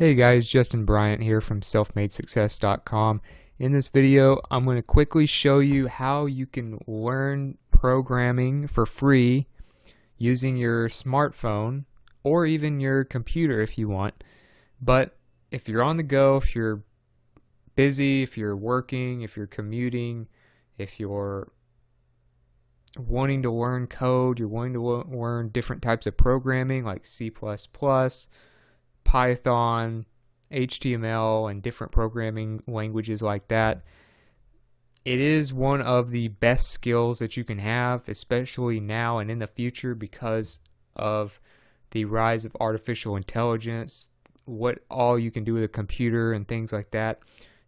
Hey guys, Justin Bryant here from selfmadesuccess.com. In this video, I'm going to quickly show you how you can learn programming for free using your smartphone or even your computer if you want. But if you're on the go, if you're busy, if you're working, if you're commuting, if you're wanting to learn code, you're wanting to learn different types of programming like C++, Python, HTML, and different programming languages like that. It is one of the best skills that you can have, especially now and in the future because of the rise of artificial intelligence, what all you can do with a computer and things like that.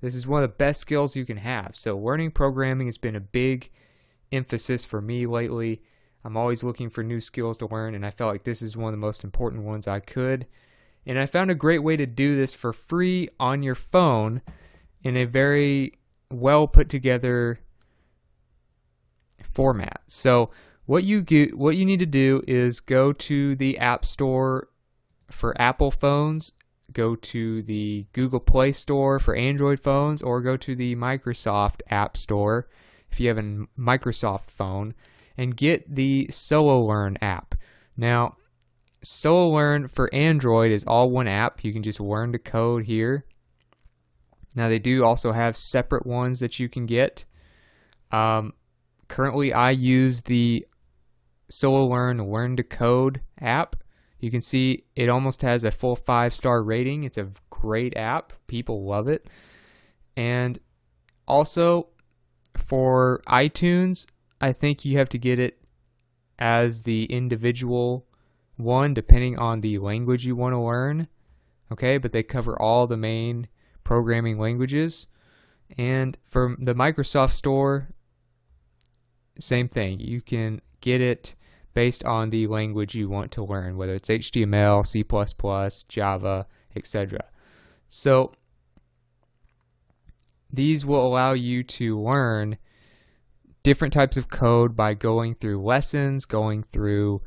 This is one of the best skills you can have. So, learning programming has been a big emphasis for me lately. I'm always looking for new skills to learn, and I felt like this is one of the most important ones I could. And I found a great way to do this for free on your phone in a very well put together format. So what you get, what you need to do is go to the App Store for Apple phones, go to the Google Play Store for Android phones, or go to the Microsoft App Store if you have a Microsoft phone and get the SoloLearn app. Now, SoloLearn for Android is all one app. You can just learn to code here. Now they do also have separate ones that you can get. Um, currently, I use the SoloLearn Learn to Code app. You can see it almost has a full five star rating. It's a great app. People love it. And also for iTunes, I think you have to get it as the individual one depending on the language you want to learn. Okay, but they cover all the main programming languages. And for the Microsoft Store, same thing. You can get it based on the language you want to learn, whether it's HTML, C++, Java, etc. So these will allow you to learn different types of code by going through lessons, going through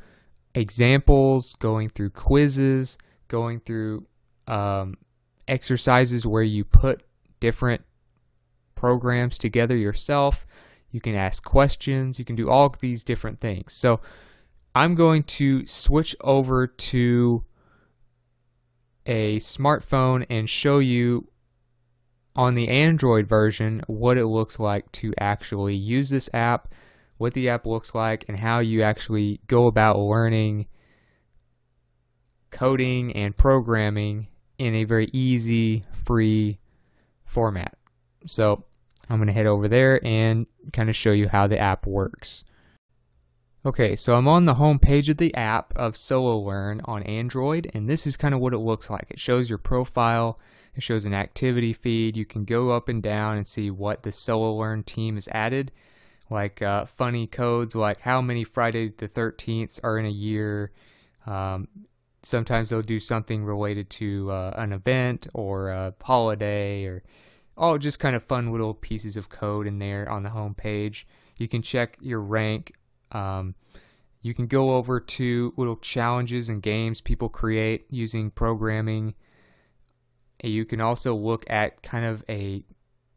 examples, going through quizzes, going through um, exercises where you put different programs together yourself. You can ask questions. You can do all these different things. So I'm going to switch over to a smartphone and show you on the Android version what it looks like to actually use this app what the app looks like, and how you actually go about learning coding and programming in a very easy, free format. So I'm going to head over there and kind of show you how the app works. Okay, so I'm on the home page of the app of SoloLearn on Android, and this is kind of what it looks like. It shows your profile, it shows an activity feed. You can go up and down and see what the SoloLearn team has added like uh, funny codes like how many Friday the 13th are in a year. Um, sometimes they'll do something related to uh, an event or a holiday or all just kind of fun little pieces of code in there on the home page. You can check your rank. Um, you can go over to little challenges and games people create using programming. You can also look at kind of a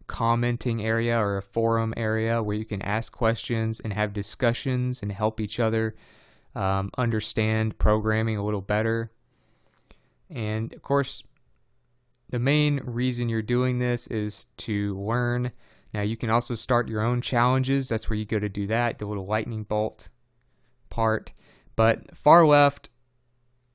commenting area or a forum area where you can ask questions and have discussions and help each other um, understand programming a little better. And of course, the main reason you're doing this is to learn. Now, you can also start your own challenges. That's where you go to do that, the little lightning bolt part. But far left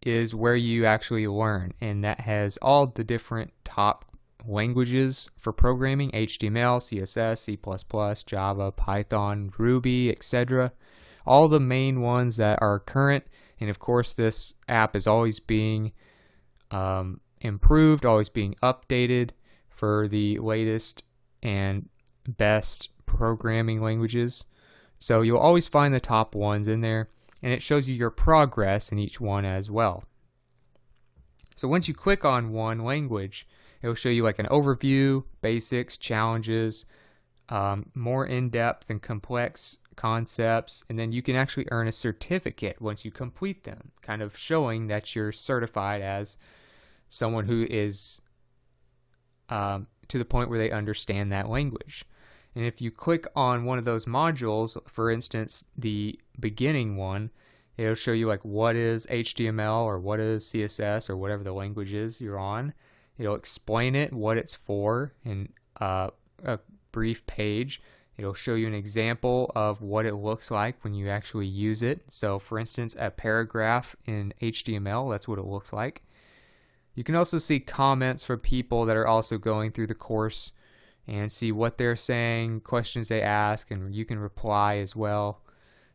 is where you actually learn, and that has all the different top languages for programming HTML, CSS, C, Java, Python, Ruby, etc. All the main ones that are current. And of course, this app is always being um, improved, always being updated for the latest and best programming languages. So you'll always find the top ones in there, and it shows you your progress in each one as well. So once you click on one language, It'll show you like an overview, basics, challenges, um, more in-depth and complex concepts, and then you can actually earn a certificate once you complete them, kind of showing that you're certified as someone who is um, to the point where they understand that language. And if you click on one of those modules, for instance, the beginning one, it'll show you like what is HTML or what is CSS or whatever the language is you're on. It'll explain it, what it's for, in uh, a brief page. It'll show you an example of what it looks like when you actually use it. So, for instance, a paragraph in HTML, that's what it looks like. You can also see comments from people that are also going through the course and see what they're saying, questions they ask, and you can reply as well.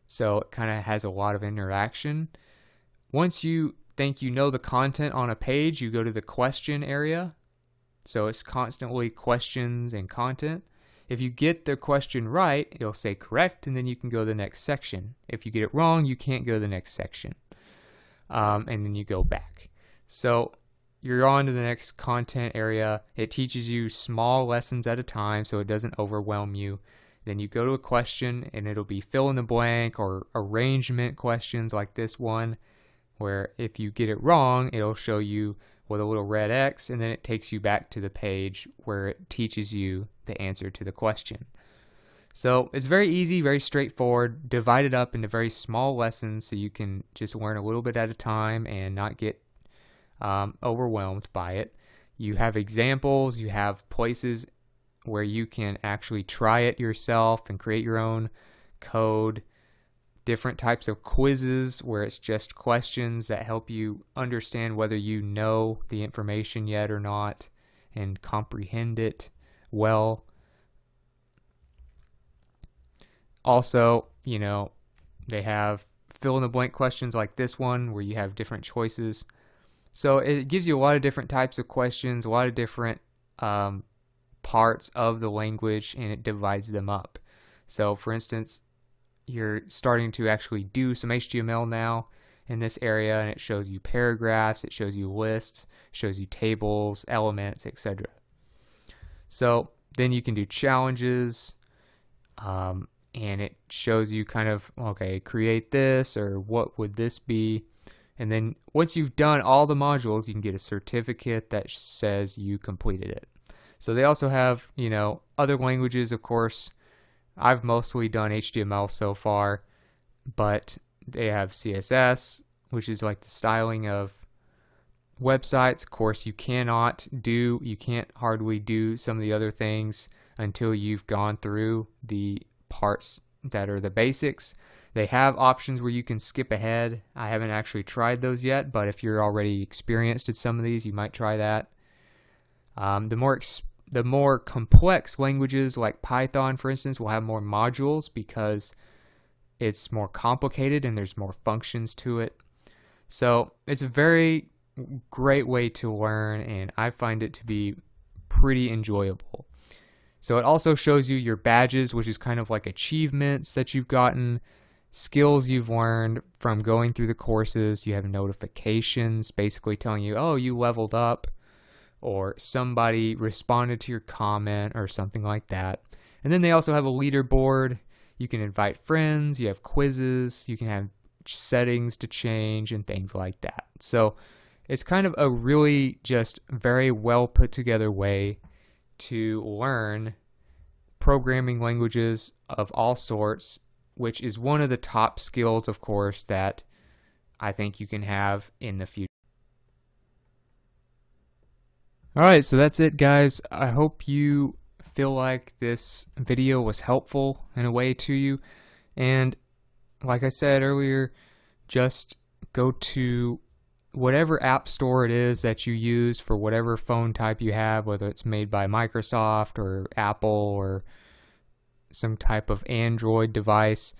So it kind of has a lot of interaction. Once you think you know the content on a page, you go to the question area. So it's constantly questions and content. If you get the question right, it'll say correct, and then you can go to the next section. If you get it wrong, you can't go to the next section. Um, and then you go back. So you're on to the next content area. It teaches you small lessons at a time so it doesn't overwhelm you. Then you go to a question and it'll be fill in the blank or arrangement questions like this one, where if you get it wrong, it'll show you with a little red X and then it takes you back to the page where it teaches you the answer to the question. So it's very easy, very straightforward, divided up into very small lessons so you can just learn a little bit at a time and not get um, overwhelmed by it. You have examples, you have places where you can actually try it yourself and create your own code. Different types of quizzes where it's just questions that help you understand whether you know the information yet or not and comprehend it well. Also, you know, they have fill in the blank questions like this one where you have different choices. So it gives you a lot of different types of questions, a lot of different um, parts of the language, and it divides them up. So, for instance, you're starting to actually do some HTML now in this area, and it shows you paragraphs, it shows you lists, shows you tables, elements, etc. So then you can do challenges, um, and it shows you kind of okay, create this or what would this be. And then once you've done all the modules, you can get a certificate that says you completed it. So they also have, you know, other languages, of course. I've mostly done HTML so far, but they have CSS, which is like the styling of websites. Of course, you cannot do, you can't hardly do some of the other things until you've gone through the parts that are the basics. They have options where you can skip ahead. I haven't actually tried those yet, but if you're already experienced at some of these, you might try that. Um, the more ex- the more complex languages like Python, for instance, will have more modules because it's more complicated and there's more functions to it. So it's a very great way to learn, and I find it to be pretty enjoyable. So it also shows you your badges, which is kind of like achievements that you've gotten skills you've learned from going through the courses. You have notifications basically telling you, oh, you leveled up, or somebody responded to your comment, or something like that. And then they also have a leaderboard. You can invite friends, you have quizzes, you can have settings to change, and things like that. So it's kind of a really just very well put together way to learn programming languages of all sorts which is one of the top skills, of course, that I think you can have in the future. All right, so that's it, guys. I hope you feel like this video was helpful in a way to you. And like I said earlier, just go to whatever app store it is that you use for whatever phone type you have, whether it's made by Microsoft or Apple or some type of Android device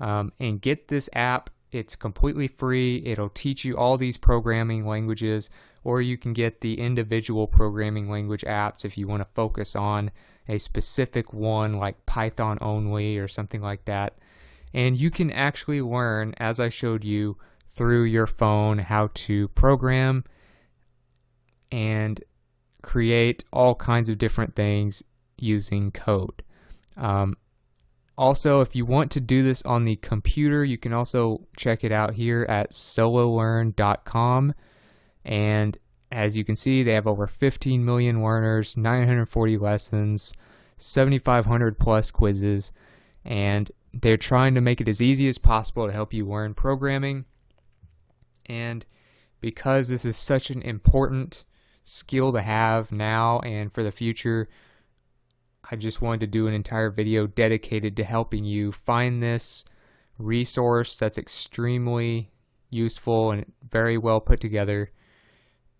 um, and get this app. It's completely free. It'll teach you all these programming languages, or you can get the individual programming language apps if you want to focus on a specific one like Python only or something like that. And you can actually learn, as I showed you, through your phone how to program and create all kinds of different things using code. Um, also, if you want to do this on the computer, you can also check it out here at sololearn.com. And as you can see, they have over 15 million learners, 940 lessons, 7,500 plus quizzes, and they're trying to make it as easy as possible to help you learn programming. And because this is such an important skill to have now and for the future, I just wanted to do an entire video dedicated to helping you find this resource that's extremely useful and very well put together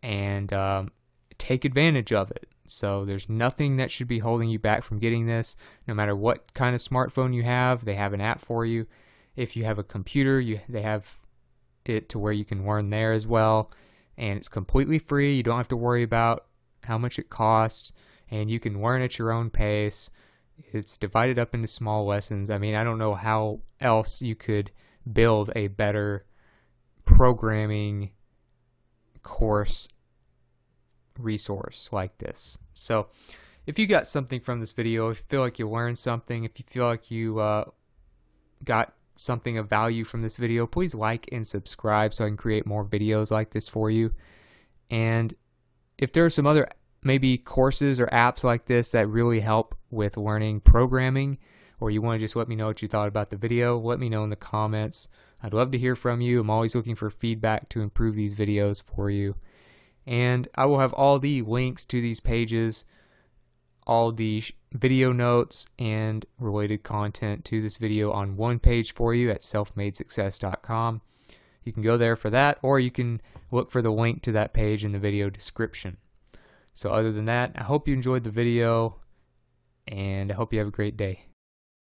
and um, take advantage of it. So there's nothing that should be holding you back from getting this. No matter what kind of smartphone you have, they have an app for you. If you have a computer, you they have it to where you can learn there as well. And it's completely free. You don't have to worry about how much it costs and you can learn at your own pace. It's divided up into small lessons. I mean, I don't know how else you could build a better programming course resource like this. So, if you got something from this video, if you feel like you learned something, if you feel like you uh, got something of value from this video, please like and subscribe so I can create more videos like this for you. And if there are some other maybe courses or apps like this that really help with learning programming, or you want to just let me know what you thought about the video, let me know in the comments. I'd love to hear from you. I'm always looking for feedback to improve these videos for you. And I will have all the links to these pages, all the video notes, and related content to this video on one page for you at selfmadesuccess.com. You can go there for that, or you can look for the link to that page in the video description. So other than that, I hope you enjoyed the video and I hope you have a great day.